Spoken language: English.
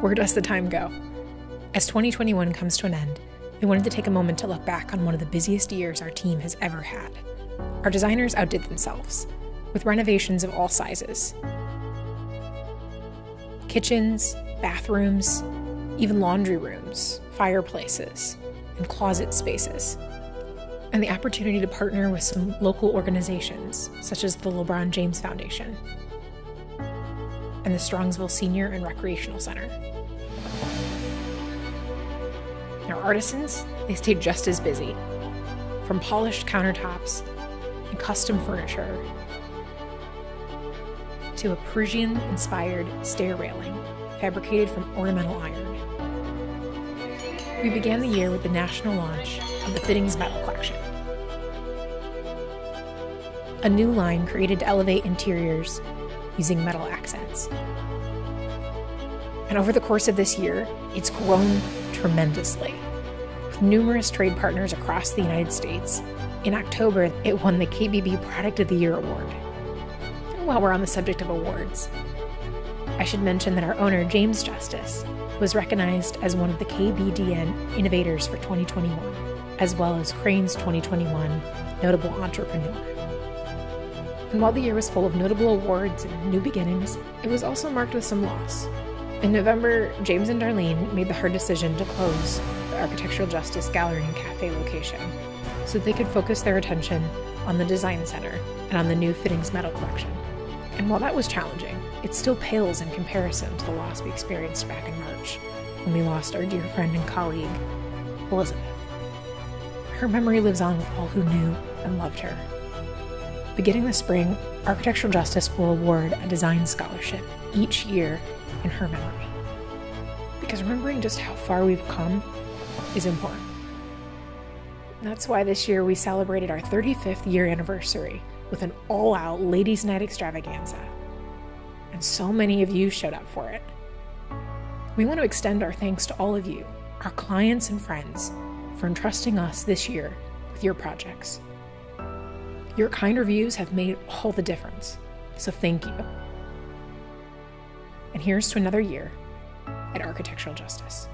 Where does the time go? As 2021 comes to an end, we wanted to take a moment to look back on one of the busiest years our team has ever had. Our designers outdid themselves, with renovations of all sizes kitchens, bathrooms, even laundry rooms, fireplaces, and closet spaces. And the opportunity to partner with some local organizations, such as the LeBron James Foundation and the Strongsville Senior and Recreational Center. Our artisans, they stayed just as busy. From polished countertops and custom furniture to a Parisian inspired stair railing fabricated from ornamental iron. We began the year with the national launch of the Fittings Metal Collection, a new line created to elevate interiors using metal accents. And over the course of this year, it's grown tremendously. With numerous trade partners across the United States, in October, it won the KBB Product of the Year award. And while we're on the subject of awards, I should mention that our owner, James Justice, was recognized as one of the KBDN Innovators for 2021, as well as Crain's 2021 Notable Entrepreneur. And while the year was full of notable awards and new beginnings, it was also marked with some loss. In November, James and Darlene made the hard decision to close the Architectural Justice Gallery and Cafe location so they could focus their attention on the Design Center and on the new Fittings Metal Collection. And while that was challenging, it still pales in comparison to the loss we experienced back in March when we lost our dear friend and colleague, Elizabeth. Her memory lives on with all who knew and loved her. Beginning this spring, Architectural Justice will award a design scholarship each year in her memory. Because remembering just how far we've come is important. That's why this year we celebrated our 35th year anniversary with an all out Ladies' Night extravaganza. And so many of you showed up for it. We want to extend our thanks to all of you, our clients and friends, for entrusting us this year with your projects. Your kind reviews have made all the difference, so thank you. And here's to another year at Architectural Justice.